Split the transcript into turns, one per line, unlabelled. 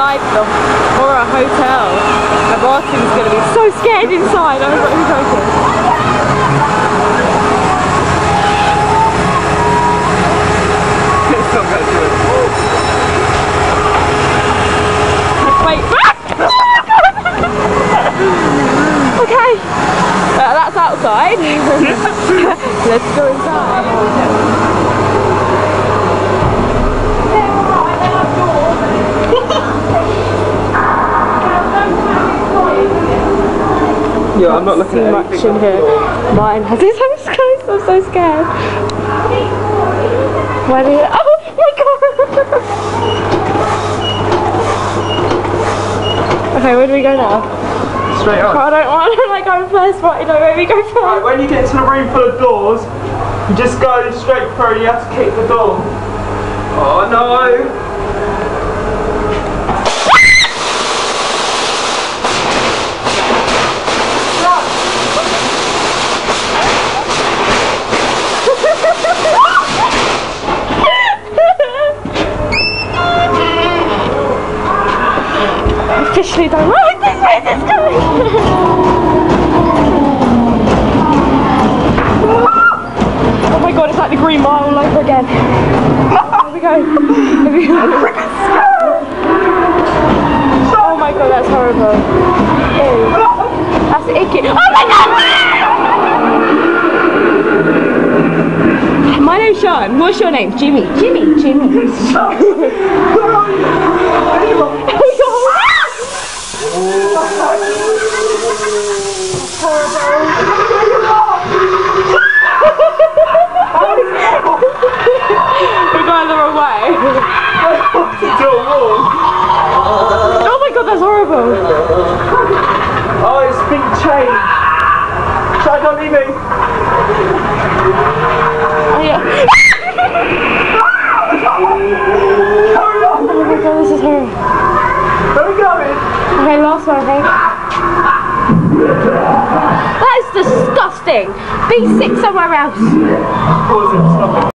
inside the horror hotel. And Martin's going to be so scared inside. I was like, who's joking?
It's not going to do it.
Wait. okay. Uh, that's outside. Let's go inside.
Yeah, I'm not looking at
much in here. Mine has its own clothes. I'm so scared. Where do you? Oh my god. okay, where do we go now?
Straight up.
I don't want to like go first, but know where we go first.
Right, when you get to the room full of doors, you just go straight through and you have to kick the door. Oh no!
Officially don't like this going. oh my god, it's like the Green Mile all over again. Here we go. Here we go. Oh my god, that's horrible. Ew. That's icky. Oh my god! My name's Sian. What's your name? Jimmy. Jimmy. Jimmy. We're going the wrong way.
To a wall.
Oh my god, that's horrible.
Oh, it's been changed. Shall don't leave me?
Oh, yeah. Oh my god, this is horrible.
Where are we going?
Okay, last one, I think. Disgusting. Be sick somewhere else.